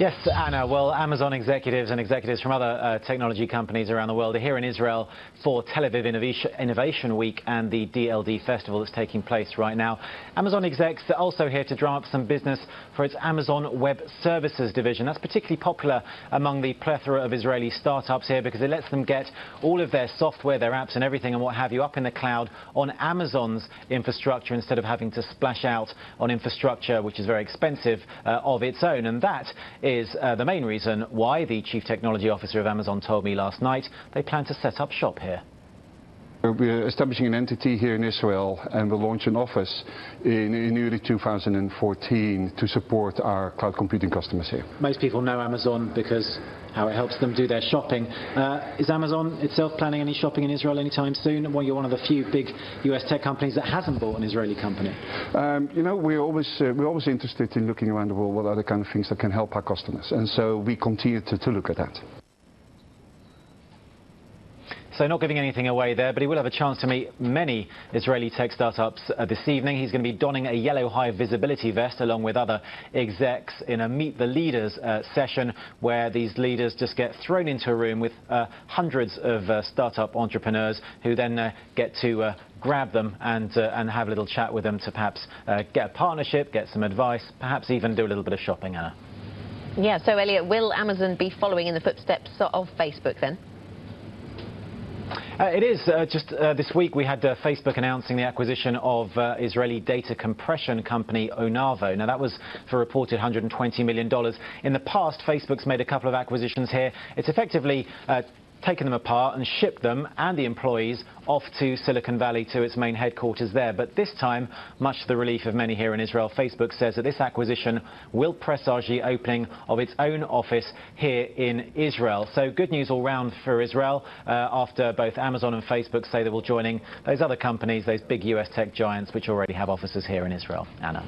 Yes, Anna. Well, Amazon executives and executives from other uh, technology companies around the world are here in Israel for Tel Aviv Innovation Week and the DLD Festival that's taking place right now. Amazon execs are also here to drum up some business for its Amazon Web Services division. That's particularly popular among the plethora of Israeli startups here because it lets them get all of their software, their apps and everything and what have you up in the cloud on Amazon's infrastructure instead of having to splash out on infrastructure which is very expensive uh, of its own. And that is uh, the main reason why the Chief Technology Officer of Amazon told me last night they plan to set up shop here. We're establishing an entity here in Israel and we'll launch an office in, in early 2014 to support our cloud computing customers here. Most people know Amazon because how it helps them do their shopping. Uh, is Amazon itself planning any shopping in Israel anytime soon? Well, you're one of the few big US tech companies that hasn't bought an Israeli company. Um, you know, we're always, uh, we're always interested in looking around the world what other kind of things that can help our customers. And so we continue to, to look at that. So not giving anything away there, but he will have a chance to meet many Israeli tech startups uh, this evening. He's going to be donning a yellow high visibility vest along with other execs in a Meet the Leaders uh, session where these leaders just get thrown into a room with uh, hundreds of uh, startup entrepreneurs who then uh, get to uh, grab them and, and have a little chat with them to perhaps get a partnership, get some advice, perhaps even do a little bit of shopping, Anna. Yeah, so Elliott, will Amazon be following in the footsteps of Facebook then? Uh, it is. Uh, just uh, this week we had uh, Facebook announcing the acquisition of uh, Israeli data compression company Onavo. Now that was for reported $120 million. In the past, Facebook's made a couple of acquisitions here. It's effectively uh, taken them apart and shipped them and the employees off to Silicon Valley to its main headquarters there. But this time, much to the relief of many here in Israel, Facebook says that this acquisition will presage the opening of its own office here in Israel. So good news all round for Israel uh, after both Amazon and Facebook say they will joining those other companies, those big US tech giants which already have offices here in Israel. Anna.